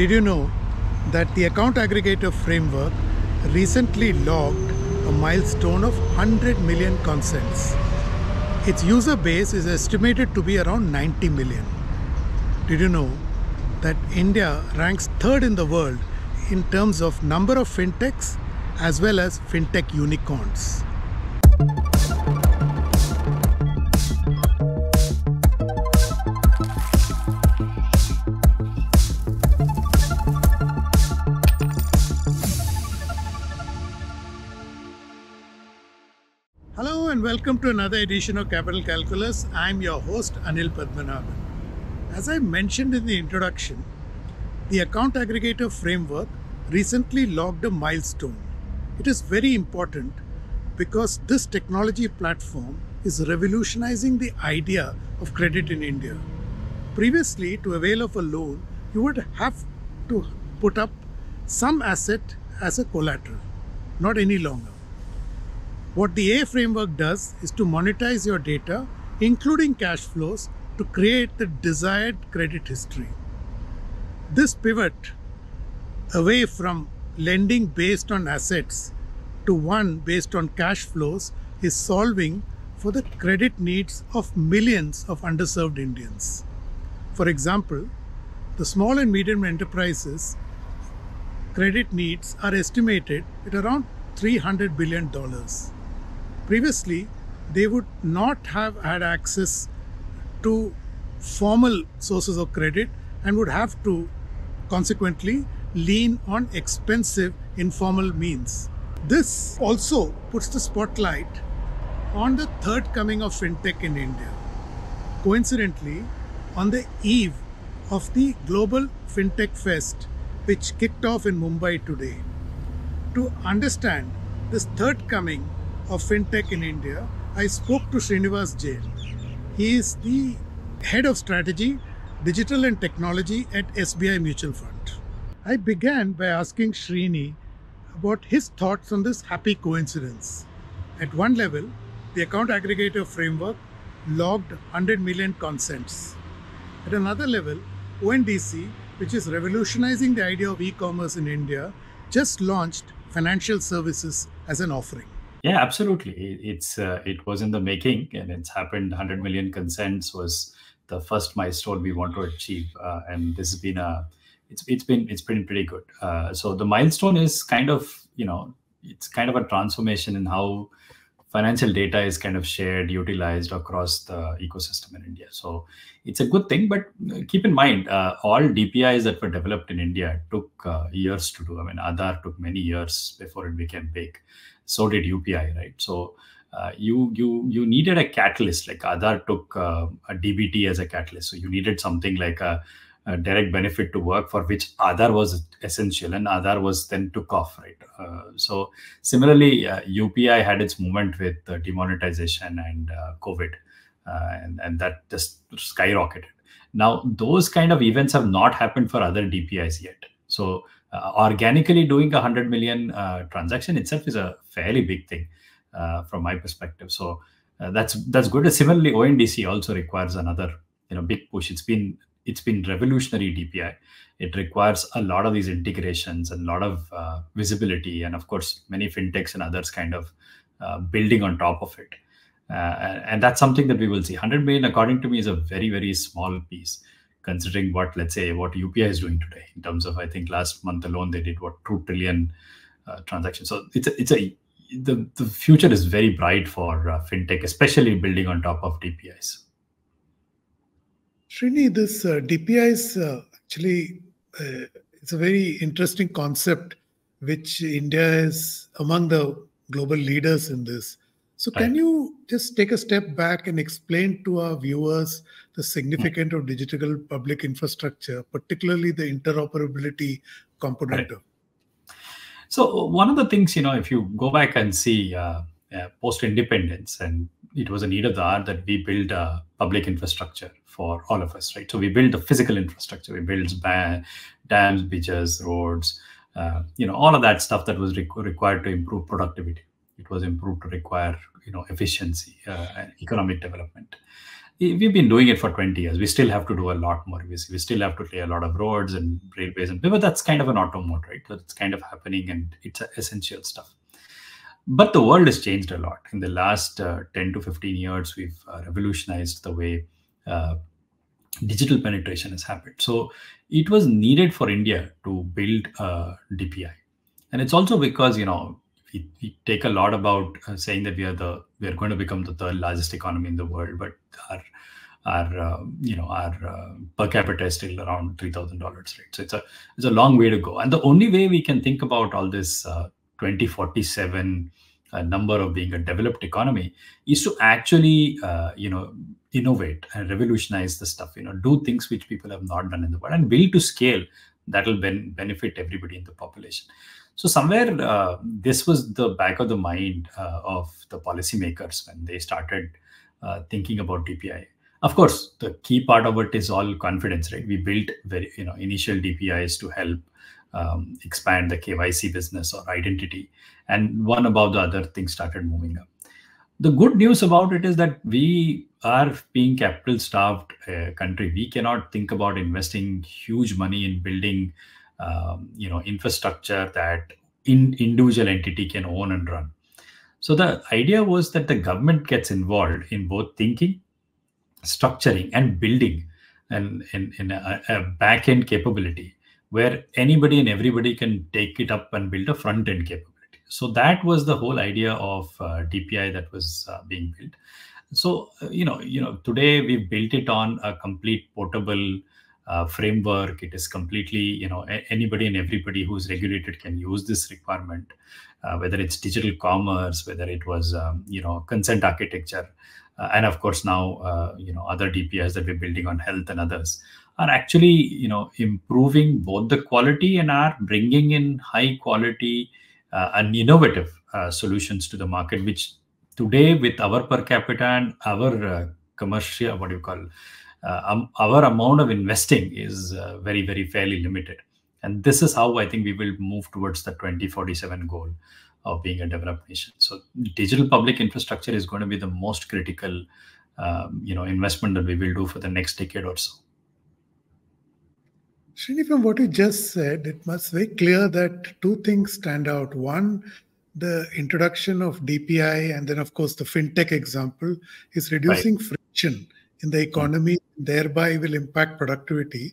Did you know that the account aggregator framework recently logged a milestone of 100 million consents? Its user base is estimated to be around 90 million. Did you know that India ranks third in the world in terms of number of fintechs as well as fintech unicorns? Welcome to another edition of Capital Calculus. I'm your host Anil Padmanabhan. As I mentioned in the introduction, the account aggregator framework recently logged a milestone. It is very important because this technology platform is revolutionizing the idea of credit in India. Previously, to avail of a loan, you would have to put up some asset as a collateral, not any longer. What the A framework does is to monetize your data, including cash flows, to create the desired credit history. This pivot away from lending based on assets to one based on cash flows is solving for the credit needs of millions of underserved Indians. For example, the small and medium enterprises credit needs are estimated at around $300 billion. Previously, they would not have had access to formal sources of credit and would have to consequently lean on expensive informal means. This also puts the spotlight on the third coming of fintech in India. Coincidentally, on the eve of the Global Fintech Fest, which kicked off in Mumbai today. To understand this third coming of fintech in India, I spoke to Srinivas Jain. He is the head of strategy, digital and technology at SBI Mutual Fund. I began by asking Srini about his thoughts on this happy coincidence. At one level, the account aggregator framework logged 100 million consents. At another level, ONDC, which is revolutionizing the idea of e commerce in India, just launched financial services as an offering. Yeah, absolutely. It's uh, it was in the making, and it's happened. 100 million consents was the first milestone we want to achieve, uh, and this has been a it's it's been it's been pretty good. Uh, so the milestone is kind of you know it's kind of a transformation in how financial data is kind of shared, utilized across the ecosystem in India. So it's a good thing, but keep in mind, uh, all DPIs that were developed in India took uh, years to do. I mean, Aadhaar took many years before it became big. So did UPI, right? So uh, you you you needed a catalyst. Like Aadhaar took uh, a DBT as a catalyst. So you needed something like a a direct benefit to work for which Aadhaar was essential and Aadhaar was then took off, right? Uh, so similarly, uh, UPI had its moment with uh, demonetization and COVID, and, and that just skyrocketed. Now, those kind of events have not happened for other DPIs yet. So organically doing a 100 million transaction itself is a fairly big thing from my perspective. So that's that's good. Similarly, ONDC also requires another you know big push. It's been it's been revolutionary DPI. It requires a lot of these integrations and a lot of uh, visibility, and of course, many fintechs and others kind of uh, building on top of it. Uh, and that's something that we will see. 100 million, according to me, is a very very small piece, considering what let's say what UPI is doing today in terms of I think last month alone they did what two trillion transactions. So it's a, it's a the, the future is very bright for uh, fintech, especially building on top of DPIs. Srini, this uh, DPI is uh, actually uh, it's a very interesting concept, which India is among the global leaders in this. So, can you just take a step back and explain to our viewers the significance of digital public infrastructure, particularly the interoperability component of? So, one of the things you know, if you go back and see uh, uh, post independence, and it was a need of the hour that we build a public infrastructure for all of us, right? So we build the physical infrastructure, we build dams, beaches, roads, uh, you know, all of that stuff that was re required to improve productivity. It was improved to require, you know, efficiency, uh, and economic development. we've been doing it for 20 years. We still have to do a lot more. We, we still have to lay a lot of roads and railways, and but that's kind of an auto mode, right? It's kind of happening, and it's essential stuff. But the world has changed a lot in the last uh, 10 to 15 years. We've uh, revolutionized the way uh, digital penetration has happened. So it was needed for India to build a DPI, and it's also because you know we, we take a lot about uh, saying that we are the we are going to become the third largest economy in the world, but our our uh, you know our uh, per capita is still around three thousand dollars, right? So it's a it's a long way to go, and the only way we can think about all this uh, twenty forty seven uh, number of being a developed economy is to actually uh, you know innovate and revolutionize the stuff you know do things which people have not done in the world and build to scale that will ben- benefit everybody in the population so somewhere uh, this was the back of the mind uh, of the policymakers when they started uh, thinking about DPI. Of course, the key part of it is all confidence, right? We built very you know initial DPIs to help um, expand the KYC business or identity, and one above the other things started moving up. The good news about it is that we are being capital starved uh, country. We cannot think about investing huge money in building um, you know infrastructure that in individual entity can own and run so the idea was that the government gets involved in both thinking structuring and building and in, in a, a back end capability where anybody and everybody can take it up and build a front end capability so that was the whole idea of uh, dpi that was uh, being built so uh, you know you know today we've built it on a complete portable uh, framework. It is completely, you know, anybody and everybody who's regulated can use this requirement, uh, whether it's digital commerce, whether it was, um, you know, consent architecture, uh, and of course now, you know, other DPIs that we're building on health and others are actually, you know, improving both the quality and are bringing in high quality and innovative uh, solutions to the market, which today with our per capita and our commercial, what do you call uh, um, our amount of investing is uh, very very fairly limited. And this is how i think we will move towards the 2047 goal of being a developed nation. So digital public infrastructure is going to be the most critical um, you know investment that we will do for the next decade or so Srini, from what you just said, it must be very clear that two things stand out. One, the introduction of DPI, and then, of course, the fintech example is reducing right. friction in the economy, thereby will impact productivity.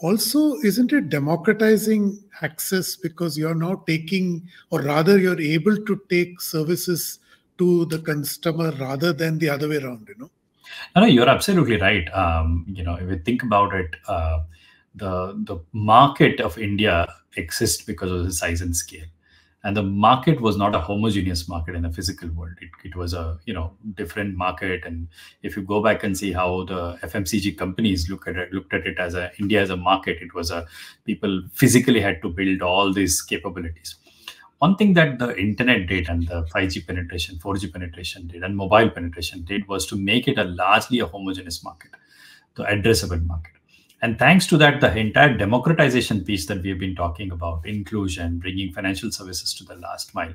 Also, isn't it democratizing access because you're now taking, or rather, you're able to take services to the customer rather than the other way around, you know? No, you're absolutely right. Um, you know, if you think about it, uh, the the market of India exists because of the size and scale. And the market was not a homogeneous market in the physical world. It, it was a you know different market. And if you go back and see how the fmcg companies look at it looked at it as a india as a market it was a people physically had to build all these capabilities. One thing that the internet did and the 5g penetration 4g penetration did and mobile penetration did was to make it a largely a homogeneous market the addressable market and thanks to that, the entire democratization piece that we have been talking about, inclusion, bringing financial services to the last mile,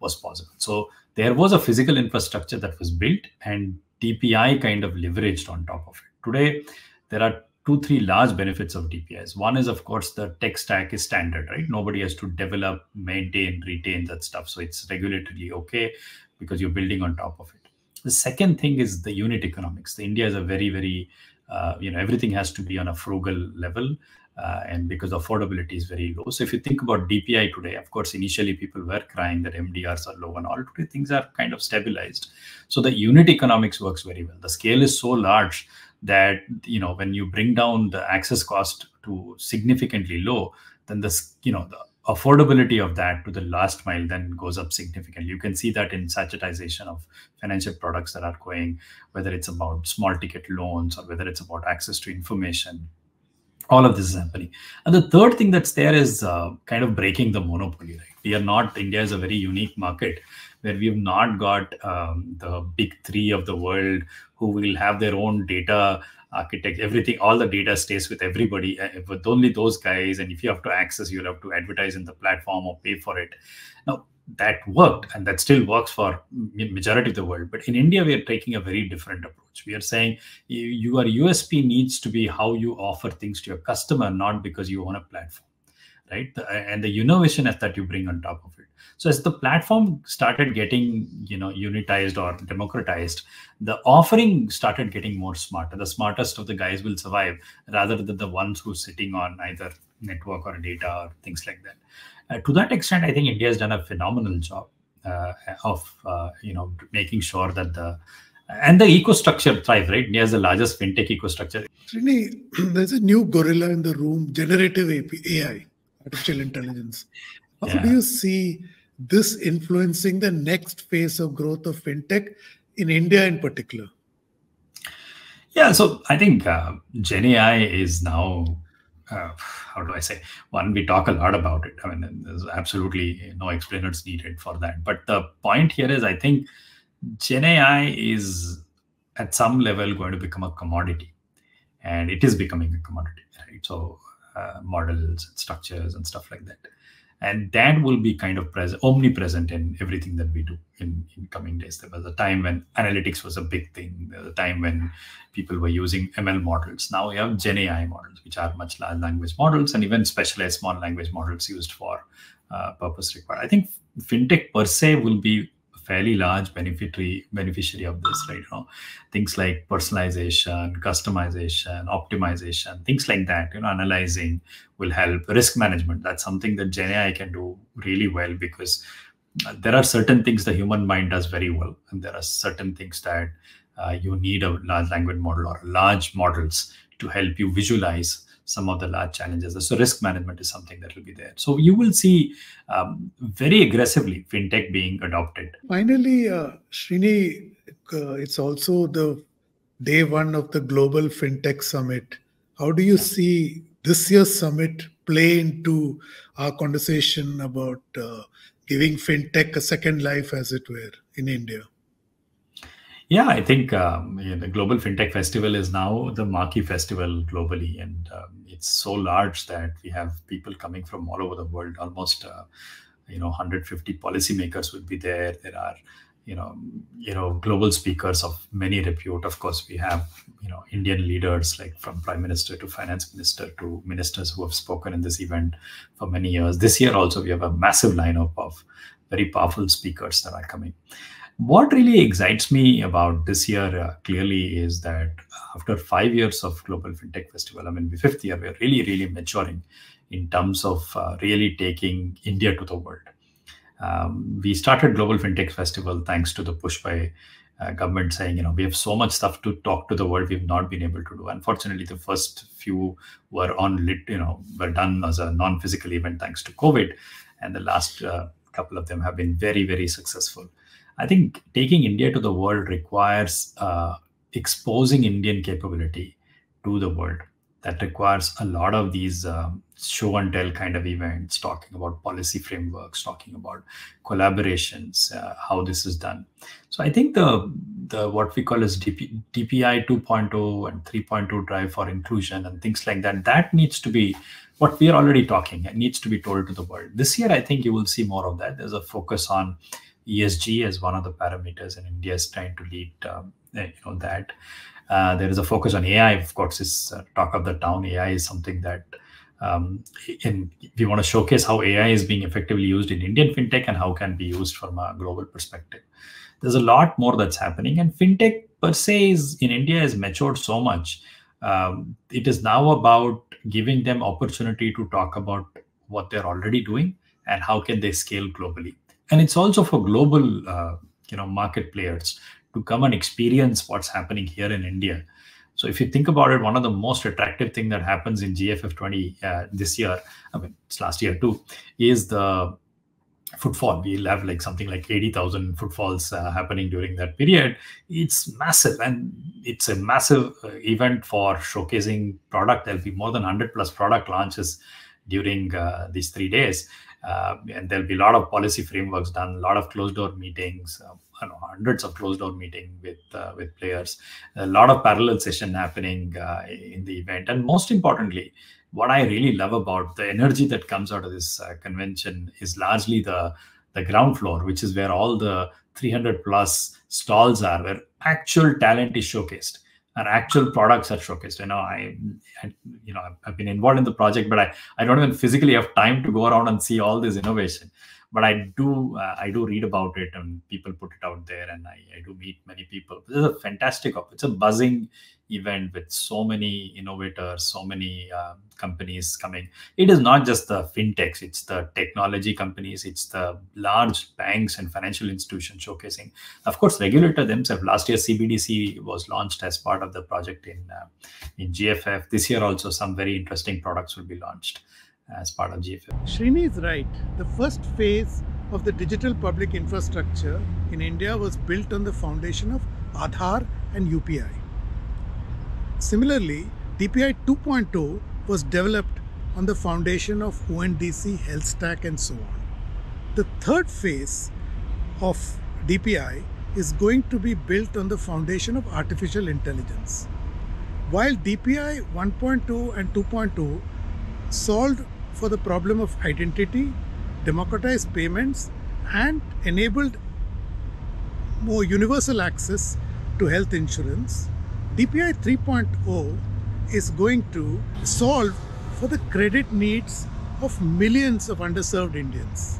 was possible. So there was a physical infrastructure that was built and DPI kind of leveraged on top of it. Today, there are two, three large benefits of DPIs. One is, of course, the tech stack is standard, right? Nobody has to develop, maintain, retain that stuff. So it's regulatorily okay because you're building on top of it. The second thing is the unit economics. The India is a very, very uh, you know everything has to be on a frugal level uh, and because affordability is very low. So if you think about dpi today of course initially people were crying that mdrs are low and all. Today things are kind of stabilized. So the unit economics works very well. The scale is so large that you know when you bring down the access cost to significantly low then the you know the affordability of that to the last mile then goes up significantly. You can see that in sachetization of financial products that are going, whether it's about small ticket loans or whether it's about access to information. All of this is happening. And the third thing that's there is uh, kind of breaking the monopoly, right? We are not, India is a very unique market where we have not got um, the big three of the world who will have their own data architect everything all the data stays with everybody uh, with only those guys. And if you have to access you'll have to advertise in the platform or pay for it. Now that worked and that still works for majority of the world. But in india we are taking a very different approach. We are saying your usp needs to be how you offer things to your customer not because you own a platform right? And the innovation that you bring on top of it. So as the platform started getting you know unitized or democratized the offering started getting more smarter. The smartest of the guys will survive rather than the ones who are sitting on either network or data or things like that. Uh, to that extent, I think India has done a phenomenal job uh, of uh, you know making sure that the and the ecostructure thrive. Right, India is the largest fintech ecostructure. Srini, there's a new gorilla in the room: generative AI, artificial intelligence. How yeah. do you see this influencing the next phase of growth of fintech in India, in particular? Yeah, so I think uh, Gen AI is now uh, how do I say? One, we talk a lot about it. I mean, there's absolutely no explainers needed for that. But the point here is, I think Gen AI is at some level going to become a commodity, and it is becoming a commodity, right? So uh, models and structures and stuff like that. And that will be kind of present omnipresent in everything that we do in, in coming days. There was a time when analytics was a big thing. There was a time when people were using ml models. Now we have gen ai models which are much large language models and even specialized small language models used for uh, purpose required. I think fintech per se will be fairly large beneficiary beneficiary of this right now things like personalization customization optimization things like that you know analyzing will help. Risk management that's something that gen ai can do really well because there are certain things the human mind does very well and there are certain things that uh, you need a large language model or large models to help you visualize some of the large challenges. So risk management is something that will be there. So you will see um, very aggressively fintech being adopted. Finally, uh, Srini, uh, it's also the day one of the Global FinTech Summit. How do you see this year's summit play into our conversation about uh, giving fintech a second life, as it were, in India? Yeah, I think um, yeah, the Global FinTech Festival is now the marquee festival globally, and um, it's so large that we have people coming from all over the world. Almost, uh, you know, 150 policymakers will be there. There are, you know, you know, global speakers of many repute. Of course, we have, you know, Indian leaders like from Prime Minister to Finance Minister to ministers who have spoken in this event for many years. This year also, we have a massive lineup of very powerful speakers that are coming. What really excites me about this year uh, clearly is that after five years of Global FinTech Festival, I mean, the fifth year, we're really, really maturing in terms of uh, really taking India to the world. Um, we started Global FinTech Festival thanks to the push by uh, government saying, you know, we have so much stuff to talk to the world we've not been able to do. Unfortunately, the first few were on lit, you know, were done as a non-physical event thanks to COVID, and the last uh, couple of them have been very, very successful. I think taking India to the world requires uh, exposing Indian capability to the world. That requires a lot of these um, show and tell kind of events, talking about policy frameworks, talking about collaborations, uh, how this is done. So I think the the what we call as DP, DPI 2.0 and 3.0 drive for inclusion and things like that, that needs to be what we are already talking. It needs to be told to the world. This year, I think you will see more of that. There's a focus on ESG as one of the parameters, and India is trying to lead um, eh, you know that. Uh, there is a focus on AI, of course, is uh, talk of the town. AI is something that um, in, we want to showcase how AI is being effectively used in Indian fintech and how can be used from a global perspective. There's a lot more that's happening, and fintech per se is in India has matured so much. Um, it is now about giving them opportunity to talk about what they're already doing and how can they scale globally and it's also for global uh, you know market players to come and experience what's happening here in india. So if you think about it one of the most attractive thing that happens in gff 20 uh, this year i mean it's last year too is the footfall. We'll have like something like 80000 footfalls uh, happening during that period. It's massive and it's a massive uh, event for showcasing product. There'll be more than 100 plus product launches during uh, these three days uh, and there'll be a lot of policy frameworks done, a lot of closed door meetings, uh, I know, hundreds of closed door meeting with uh, with players, a lot of parallel session happening uh, in the event, and most importantly, what I really love about the energy that comes out of this uh, convention is largely the the ground floor, which is where all the 300 plus stalls are, where actual talent is showcased and actual products are showcased. You know, I, I, you know, I've been involved in the project, but I, I don't even physically have time to go around and see all this innovation. But I do, uh, I do read about it, and people put it out there, and I, I do meet many people. This is a fantastic, it's a buzzing event with so many innovators, so many uh, companies coming. It is not just the fintechs, it's the technology companies, it's the large banks and financial institutions showcasing. Of course, regulator themselves. Last year, CBDC was launched as part of the project in uh, in GFF. This year, also some very interesting products will be launched as part of GFF. Srini is right. The first phase of the digital public infrastructure in India was built on the foundation of Aadhaar and UPI. Similarly, DPI 2.0 was developed on the foundation of ONDC, Health Stack, and so on. The third phase of DPI is going to be built on the foundation of artificial intelligence. While DPI 1.2 and 2.2 solved for the problem of identity, democratized payments, and enabled more universal access to health insurance, DPI 3.0 is going to solve for the credit needs of millions of underserved Indians.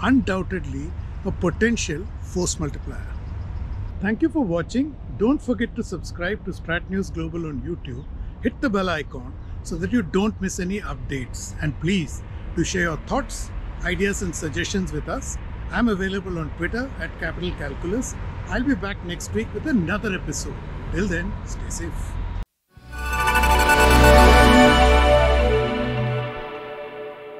Undoubtedly, a potential force multiplier. Thank you for watching. Don't forget to subscribe to Strat News Global on YouTube. Hit the bell icon so that you don't miss any updates. And please do share your thoughts, ideas, and suggestions with us. I'm available on Twitter at Capital Calculus. I'll be back next week with another episode. Till then, stay safe.